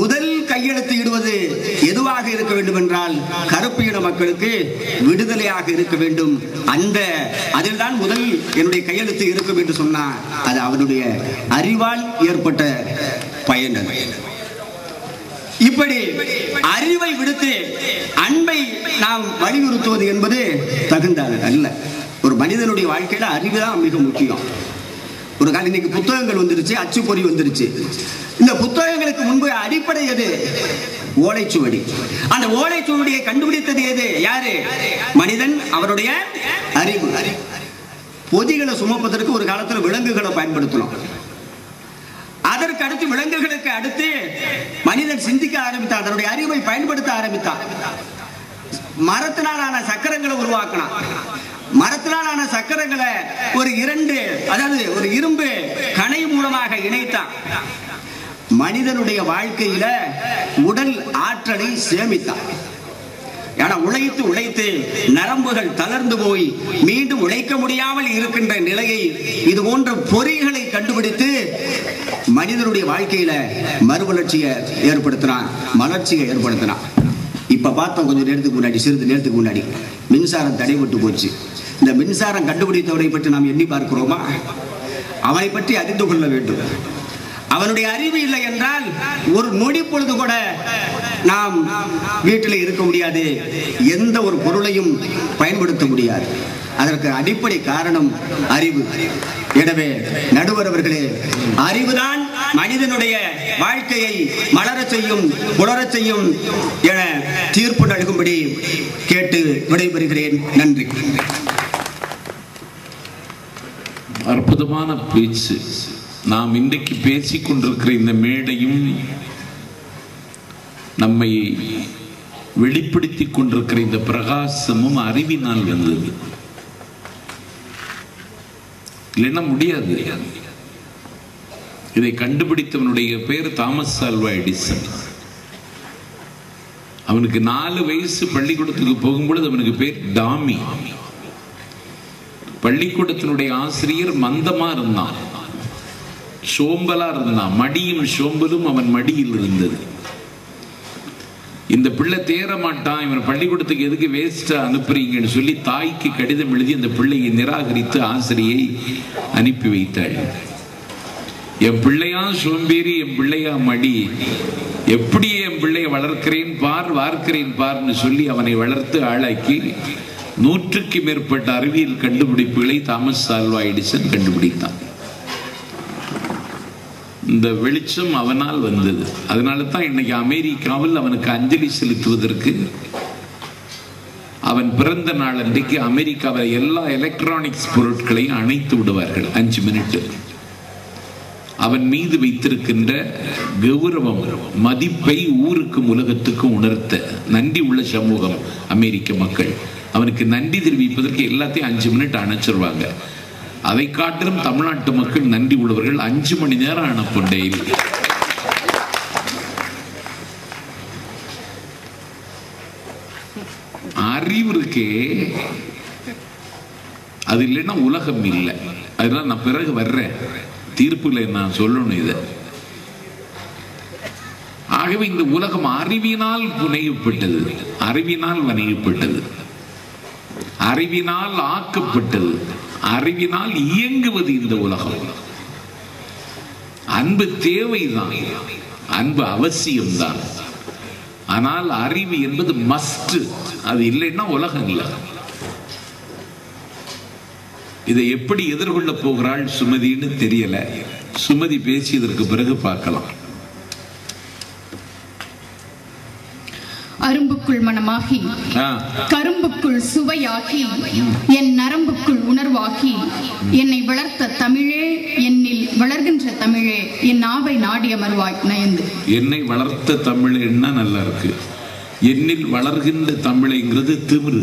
முதல் கையெழுத்து இடுவது எதுவாக இருக்க வேண்டும் என்றால் கருப்பு இன மக்களுக்கு விடுதலையாக இருக்க வேண்டும். அந்த அதில்தான் முதல் என்னுடைய கையெழுத்து இருக்கும் என்று சொன்னார். அது அவருடைய அறிவால் ஏற்பட்ட பயன் இப்படி அறிவை விடுத்து அன்பை நாம் வலியுறுத்துவது என்பது தகுந்தது அல்ல. ஒரு மனிதனுடைய வாழ்க்கையில அறிவு தான் மிக முக்கியம். ஒரு காலம் இன்னைக்கு புத்தகங்கள் வந்துருச்சு அச்சுப்பொறி வந்துருச்சு. இந்த புத்தகங்களுக்கு முன்பு அடிப்படை எது? ஓலைச்சுவடி. அந்த ஓலைச்சுவடியை கண்டுபிடித்தது எது? யாரு? மனிதன் அவருடைய அறிவு. பொதிகளை சுமப்பதற்கு ஒரு காலத்துல விலங்குகளை பயன்படுத்தணும். அதற்கு அடுத்து விலங்குகளுக்கு அடுத்து மனிதன் சிந்திக்க ஆரம்பித்தான் அதனுடைய அறிவை பயன்படுத்த ஆரம்பித்தான். மரத்தினாலான சக்கரங்களை உருவாக்கினான் மரத்தினாலான சக்கரங்களை ஒரு இரண்டு அதாவது ஒரு இரும்பு கனை மூலமாக இணைத்தான். மனிதனுடைய வாழ்க்கையில உடல் ஆற்றலை சேமித்தான். ஏன்னா உழைத்து உழைத்து நரம்புகள் தளர்ந்து போய் மீண்டும் உழைக்க முடியாமல் இருக்கின்ற நிலையை இது போன்ற பொறிகளை கண்டுபிடித்து மனிதனுடைய வாழ்க்கையில மறுமலர்ச்சியை ஏற்படுத்தினான் மலர்ச்சியை ஏற்படுத்தினான். இப்ப பார்த்தோம் கொஞ்சம் நேரத்துக்கு முன்னாடி சிறிது நேரத்துக்கு முன்னாடி மின்சாரம் தடைபட்டு போச்சு. இந்த மின்சாரம் கண்டுபிடித்தவரை பற்றி நாம் எண்ணி பார்க்கிறோமா? அவனை பற்றி அறிந்து கொள்ள வேண்டும். அவனுடைய அறிவு இல்லை என்றால் ஒரு நொடி பொழுது கூட நாம் வீட்டில் இருக்க முடியாது. எந்த ஒரு பொருளையும் பயன்படுத்த முடியாது. அதற்கு அடிப்படை காரணம் அறிவு. எனவே நடுவர் அவர்களே அறிவுதான் மனிதனுடைய வாழ்க்கையை மலரச் செய்யும் புலர செய்யும் என தீர்ப்பு நல்கும்படி கேட்டு விடைபெறுகிறேன். நன்றி. அற்புதமான பேச்சு. நாம் இன்றைக்கு பேசிக் கொண்டிருக்கிற இந்த மேடையும் நம்மை வெளிப்படுத்திக் கொண்டிருக்கிற இந்த பிரகாசமும் அறிவினால் வந்தது. இல்லைன்னா முடியாது. இதை கண்டுபிடித்தவனுடைய பேர் தாமஸ் ஆல்வா எடிசன். அவனுக்கு நாலு வயசு பள்ளிக்கூடத்துக்கு போகும்பொழுது அவனுக்கு பேர் டாமி. பள்ளிக்கூடத்தினுடைய ஆசிரியர் மந்தமா இருந்தான். சோம்பலா இருந்தான். மடியும் சோம்பலும் அவன் மடியில் இருந்தது. இந்த பிள்ளை தேர மாட்டான். இவன் பள்ளிக்கூடத்துக்கு எதுக்கு வேஸ்டா அனுப்புறீங்கன்னு சொல்லி தாய்க்கு கடிதம் எழுதி அந்த பிள்ளையை நிராகரித்து ஆசிரியை அனுப்பி வைத்தாள். என் பிள்ளையா சோம்பேறி என் பிள்ளையா மடி. எப்படி என் பிள்ளையை வளர்க்கிறேன் பார் வார்க்கிறேன் பார்னு சொல்லி அவனை வளர்த்து ஆளாக்கி நூற்றுக்கு மேற்பட்ட அறிவியல் கண்டுபிடிப்புகளை தாமஸ் ஆல்வா எடிசன் கண்டுபிடித்தான். இந்த வெளிச்சம் அவனால் வந்தது. அதனால தான் இன்னைக்கு அமெரிக்காவில் அவனுக்கு அஞ்சலி செலுத்துவதற்கு அவன் பிறந்த நாள் அன்றைக்கு அமெரிக்காவில் எல்லா எலக்ட்ரானிக்ஸ் பொருட்களையும் அணைத்து விடுவார்கள். அஞ்சு மினிட் அவன் மீது வைத்திருக்கின்ற கௌரவம் மதிப்பை ஊருக்கும் உலகத்துக்கும் உணர்த்த நன்றி உள்ள சமூகம் அமெரிக்க மக்கள். அவனுக்கு நன்றி தெரிவிப்பதற்கு எல்லாத்தையும் அஞ்சு மினிட் அணைச்சிருவாங்க அதை காட்டிலும் தமிழ்நாட்டு மக்கள் நன்றி உள்ளவர்கள் அஞ்சு மணி நேரம் அனுப்பும் டெய்லி அறிவு இருக்கே. அது இல்லைன்னா உலகம் இல்லை. அதனால நான் பிறகு வர்றேன். தீர்ப்புல நான் சொல்லணும் இதை. ஆகவே இந்த உலகம் அறிவினால் புனையப்பட்டது. அறிவினால் வணையப்பட்டது. அறிவினால் ஆக்கப்பட்டது அறிவினால் இயங்குவது இந்த உலகம். அன்பு தேவைதான் அன்பு அவசியம்தான். ஆனால் அறிவு என்பது மஸ்ட் அது இல்லைன்னா உலகம் இல்லை. இதை எப்படி எதிர்கொள்ள போகிறாள் சுமதின்னு தெரியல. சுமதி பேசியதற்கு பிறகு பார்க்கலாம். அரும்புக்குள் மனமாகி கரும்புக்குள் சுவையாகி என் நரம்புக்குள் உணர்வாகி என்னை வளர்த்த தமிழே என்னில் வளர்கின்ற தமிழே என் நாவை நாடி அமர்வாய் நயந்து. என்னை வளர்த்த தமிழ் என்ன நல்லா இருக்கு. என்னில் வளர்கின்ற தமிழைங்கிறது திமிரு.